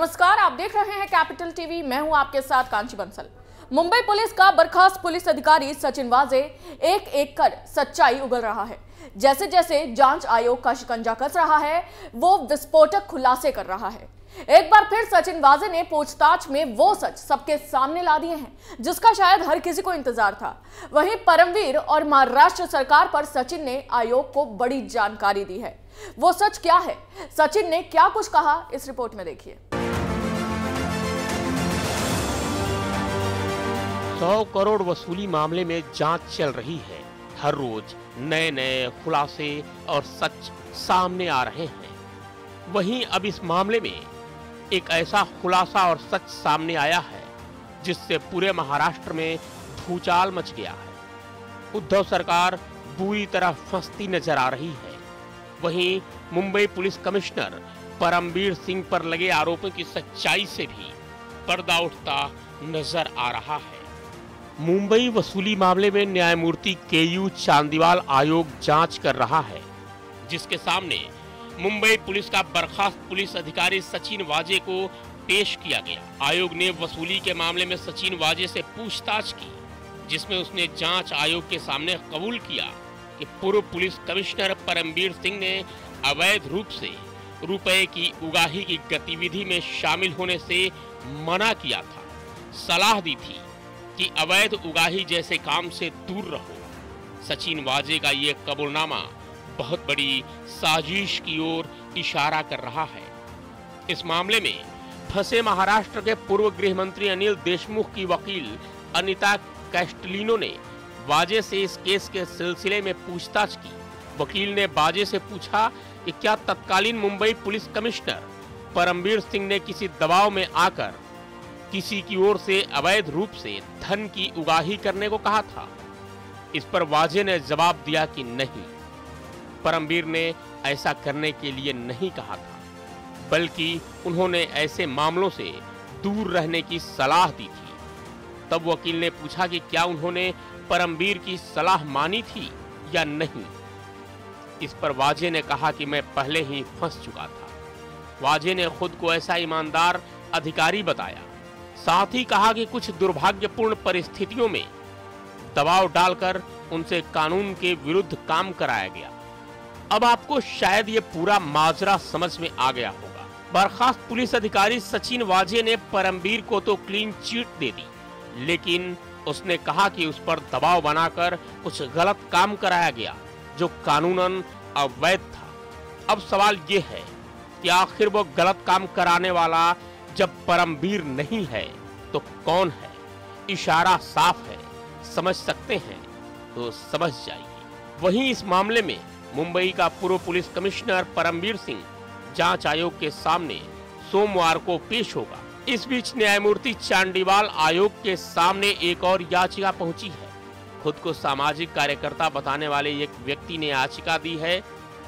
नमस्कार, आप देख रहे हैं कैपिटल टीवी। मैं हूँ आपके साथ कांची बंसल। मुंबई पुलिस का बर्खास्त पुलिस अधिकारी सचिन वाजे एक एक कर सच्चाई उगल रहा है। जैसे जैसे जाँच आयोग का शिकंजा कस रहा है, वो विस्फोटक खुलासे कर रहा है। एक बार फिर सचिन वाजे ने पूछताछ में वो सच सबके सामने ला दिए हैं, जिसका शायद हर किसी को इंतज़ार था। वहीं परमवीर और महाराष्ट्र सरकार पर सचिन ने आयोग को बड़ी जानकारी दी है। वो सच क्या है? सचिन ने क्या कुछ कहा? इस रिपोर्ट में देखिए। सौ करोड़ वसूली मामले में जाँच चल रही है। हर रोज नए नए खुलासे और सच सामने आ रहे हैं। वहीं अब इस मामले में एक ऐसा खुलासा और सच सामने आया है, जिससे पूरे महाराष्ट्र में भूचाल मच गया है। उद्धव सरकार बुरी तरह फंसती नज़र आ रही है। वहीं मुंबई पुलिस कमिश्नर परमवीर सिंह पर लगे आरोपों की सच्चाई से भी पर्दा उठता नज़र आ रहा है। मुंबई वसूली मामले में न्यायमूर्ति के यू चांदीवाल आयोग जाँच कर रहा है, जिसके सामने मुंबई पुलिस का बर्खास्त पुलिस अधिकारी सचिन वाजे को पेश किया गया। आयोग ने वसूली के मामले में सचिन वाजे से पूछताछ की, जिसमें उसने जाँच आयोग के सामने कबूल किया कि पूर्व पुलिस कमिश्नर परमवीर सिंह ने अवैध रूप से रुपए की उगाही की गतिविधि में शामिल होने से मना किया था। सलाह दी थी कि अवैध उगाही जैसे काम से दूर रहो। सचिन वाजे का ये कबूलनामा बहुत बड़ी साजिश की ओर इशारा कर रहा है। इस मामले में फंसे महाराष्ट्र के पूर्व गृह मंत्री अनिल देशमुख की वकील अनिता कैस्टलिनो ने वाजे से इस केस के सिलसिले में पूछताछ की। वकील ने बाजे से पूछा कि क्या तत्कालीन मुंबई पुलिस कमिश्नर परमवीर सिंह ने किसी दबाव में आकर किसी की ओर से अवैध रूप से धन की उगाही करने को कहा था। इस पर वाजे ने जवाब दिया कि नहीं। परमवीर ने ऐसा करने के लिए नहीं कहा था, बल्कि उन्होंने ऐसे मामलों से दूर रहने की सलाह दी थी। तब वकील ने पूछा कि क्या उन्होंने परमवीर की सलाह मानी थी या नहीं। इस पर वाजे ने कहा कि मैं पहले ही फंस चुका था। वाजे ने खुद को ऐसा ईमानदार अधिकारी बताया। साथ ही कहा कि कुछ दुर्भाग्यपूर्ण परिस्थितियों में दबाव डालकर उनसे कानून के विरुद्ध काम कराया गया। अब आपको शायद ये पूरा माजरा समझ में आ गया होगा। बर्खास्त पुलिस अधिकारी सचिन वाजे ने परमवीर को तो क्लीन चीट दे दी, लेकिन उसने कहा कि उस पर दबाव बनाकर कुछ गलत काम कराया गया, जो कानूनन अवैध था। अब सवाल ये है कि आखिर वो गलत काम कराने वाला जब परमवीर नहीं है तो कौन है? इशारा साफ़ है, समझ सकते हैं तो समझ जाइए। वहीं इस मामले में मुंबई का पूर्व पुलिस कमिश्नर परमवीर सिंह जाँच आयोग के सामने सोमवार को पेश होगा। इस बीच न्यायमूर्ति चांडीवाल आयोग के सामने एक और याचिका पहुँची है। खुद को सामाजिक कार्यकर्ता बताने वाले एक व्यक्ति ने याचिका दी है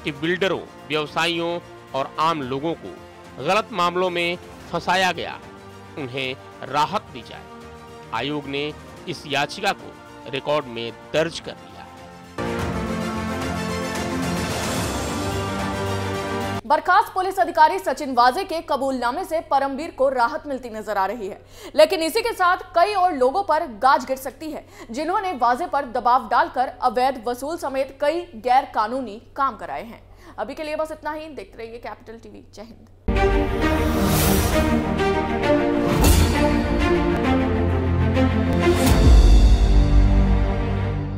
कि बिल्डरों, व्यवसायियों और आम लोगों को गलत मामलों में फंसाया गया। उन्हें राहत दी जाए। आयोग ने इस याचिका को रिकॉर्ड में दर्ज कर लिया बर्खास्त पुलिस अधिकारी सचिन वाजे के कबूलनामे से परमवीर को राहत मिलती नज़र आ रही है। लेकिन इसी के साथ कई और लोगों पर गाज गिर सकती है, जिन्होंने वाजे पर दबाव डालकर अवैध वसूल समेत कई गैर कानूनी काम कराए हैं। अभी के लिए बस इतना ही। देखते रहिए कैपिटल टीवी। जय हिंद। Thank you.